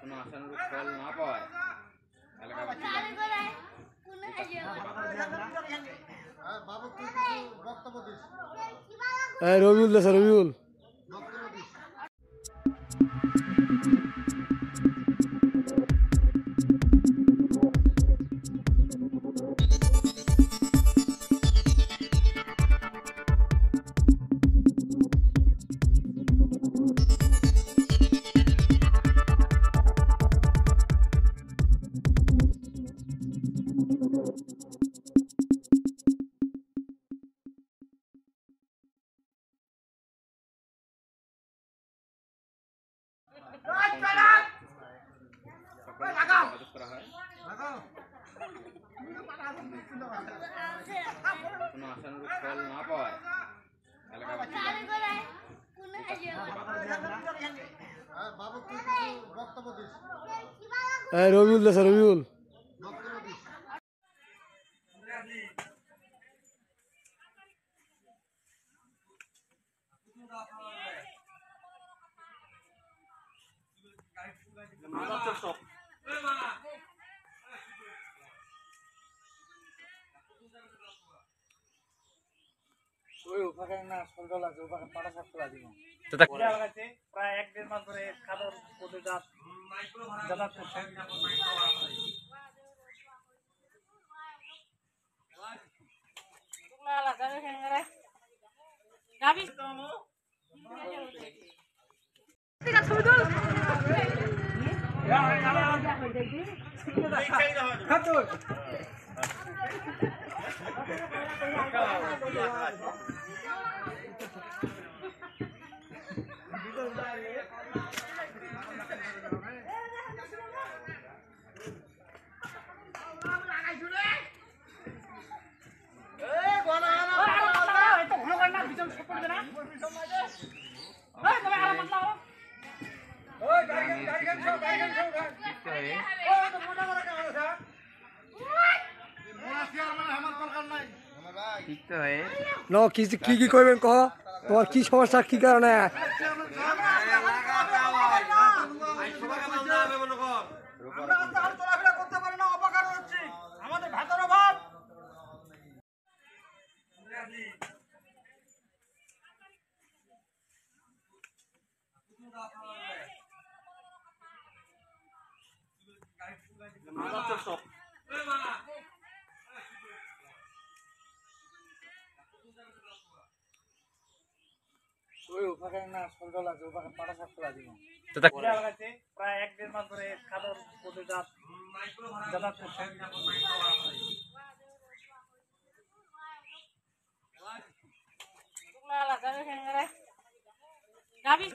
কোনো আশানুরূপ ফল না পাওয়ায় এলাকাবাসী বক্তব্য দিস। রবিউল। কোনো আশানুরূপ ফল না পাওয়ায় তুই কিছু বক্তব্য দিস। রবিউল দেশ রবিউল বক্তব্য দিস প্রায় এক দেড় মাস ধরে খাদর পথে যাত যাতায়াত করছেন ন কি কি কি করবেন কহ? তোমার কি সমস্যা? কি কারণে? চলাফেরা করতে প্রায় এক দেড় মাস ধরে যাত যাতায়াত করছেন Gabi.